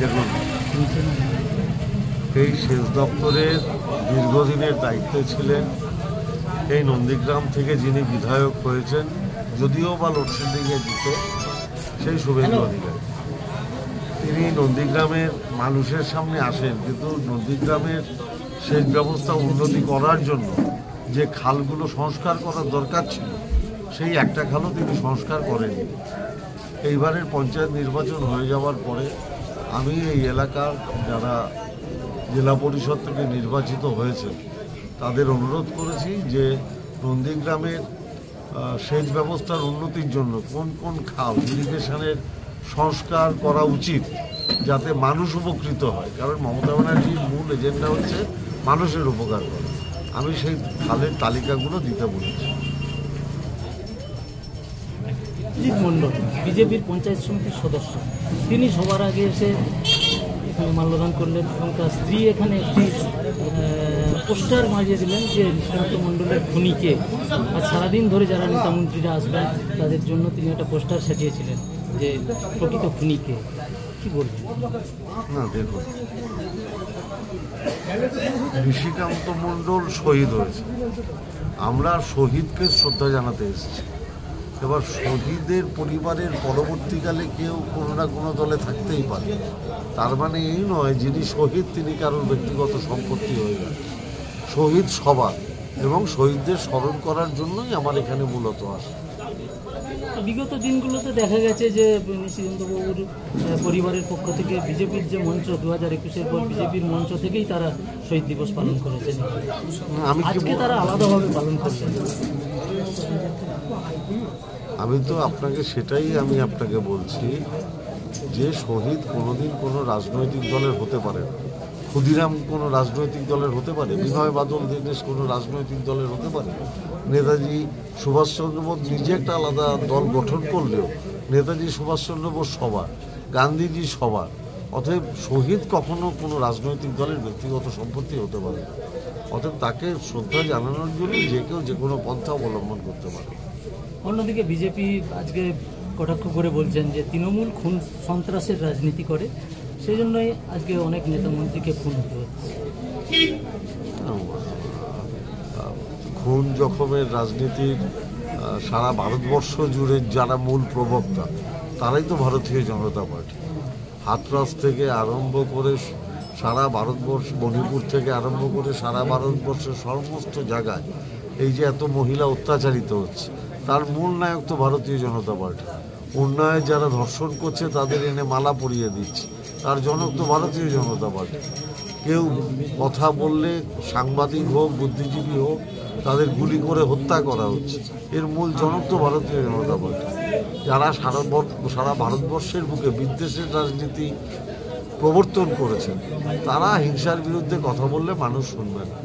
দেখুন এই সেচ দপ্তরের দীর্ঘদিনের দায়িত্বে ছিলেন এই নন্দীগ্রাম থেকে যিনি বিধায়ক হয়েছেন যদিও বা লোডশেডিংয়ে দিত সেই শুভেন্দু অধিকারী। তিনি নন্দীগ্রামের মানুষের সামনে আসেন কিন্তু নন্দীগ্রামের সেচ ব্যবস্থা উন্নতি করার জন্য যে খালগুলো সংস্কার করার দরকার ছিল সেই একটা খালও তিনি সংস্কার করেননি। এইবারের পঞ্চায়েত নির্বাচন হয়ে যাওয়ার পরে আমি এই এলাকার যারা জেলা পরিষদ থেকে নির্বাচিত হয়েছে তাদের অনুরোধ করেছি যে নন্দীগ্রামের সেচ ব্যবস্থার উন্নতির জন্য কোন কোন খাল ইরিগেশনের সংস্কার করা উচিত যাতে মানুষ উপকৃত হয়। কারণ মমতা ব্যানার্জির মূল এজেন্ডা হচ্ছে মানুষের উপকার করা। আমি সেই খালের তালিকাগুলো দিতে বলেছি। মণ্ডল, বিজেপির পঞ্চায়েত সমিতির সদস্য। তিনি সবার আগে এসে এখানে মাল্যদান করলেন। এবং তার স্ত্রী এখানে একটি পোস্টার মারিয়ে দিলেন যে নিশান্ত মণ্ডলের খুনিকে। আর সারাদিন ধরে যারা নেতামন্ত্রীরা আসবেন, তাদের জন্য তিনি একটা পোস্টার সাজিয়েছিলেন যে প্রকৃত খুনিকে। কি বলবেন? না ঋষিকান্ত মণ্ডল শহীদ হয়েছে। আমরা শহীদকে শ্রদ্ধা জানাতে এসেছি। এবার শহীদের পরিবারের পরবর্তীকালে কেউ কোনো না কোনো দলে থাকতেই পারে। তার মানে এই নয় যিনি শহীদ তিনি কারোর ব্যক্তিগত সম্পত্তি হয়ে যান শহীদ সবার এবং শহীদদের স্মরণ করার জন্যই আমার এখানে মূলত আসে। বিগত দিনগুলোতে দেখা গেছে যে নিশিকান্তবাবুর আহ, পরিবারের পক্ষ থেকে বিজেপির যে মঞ্চ দু হাজার একুশের পর বিজেপির মঞ্চ থেকেই তারা শহীদ দিবস পালন করেছেন। আমি আজকে তারা আলাদাভাবে পালন করছেন। আমি তো আপনাকে সেটাই আমি আপনাকে বলছি যে শহীদ কোনোদিন কোনো রাজনৈতিক দলের হতে পারে না। ক্ষুদিরাম কোনো রাজনৈতিক দলের হতে পারে বিনয় বাদল দীনেশ কোনো রাজনৈতিক দলের হতে পারে নেতাজি সুভাষচন্দ্র বোস নিজে একটা আলাদা দল গঠন করলেও নেতাজি সুভাষচন্দ্র বোস সবার, গান্ধীজি সবার, অতএব শহীদ কখনো কোনো রাজনৈতিক দলের ব্যক্তিগত সম্পত্তি হতে পারে অতএব তাকে শ্রদ্ধা জানানোর জন্য যে কেউ যে কোনো পন্থা অবলম্বন করতে পারে। অন্যদিকে বিজেপি আজকে কটাক্ষ করে বলছেন যে তৃণমূল খুন সন্ত্রাসের রাজনীতি করে, সেই জন্যই আজকে অনেক নেতা মন্ত্রীকে খুন হতে হচ্ছে। খুন জখমের রাজনীতির সারা ভারতবর্ষ জুড়ে যারা মূল প্রবক্তা, তারাই তো ভারতীয় জনতা পার্টি। হাতরাস থেকে আরম্ভ করে সারা ভারতবর্ষ, মণিপুর থেকে আরম্ভ করে সারা ভারতবর্ষের সমস্ত জায়গায় এই যে এত মহিলা অত্যাচারিত হচ্ছে তার মূল নায়ক তো ভারতীয় জনতা পার্টি। উন্নয়ে যারা ধর্ষণ করছে, তাদের এনে মালা পরিয়ে দিচ্ছে। তার জনক তো ভারতীয় জনতা পার্টি। কেউ কথা বললে সাংবাদিক হোক, বুদ্ধিজীবী হোক, তাদের গুলি করে হত্যা করা হচ্ছে। এর মূল জনক তো ভারতীয় জনতা পার্টি। যারা সারা সারা ভারতবর্ষের বুকে বিদ্বেষের রাজনীতি প্রবর্তন করেছেন, তারা হিংসার বিরুদ্ধে কথা বললে মানুষ শুনবে না।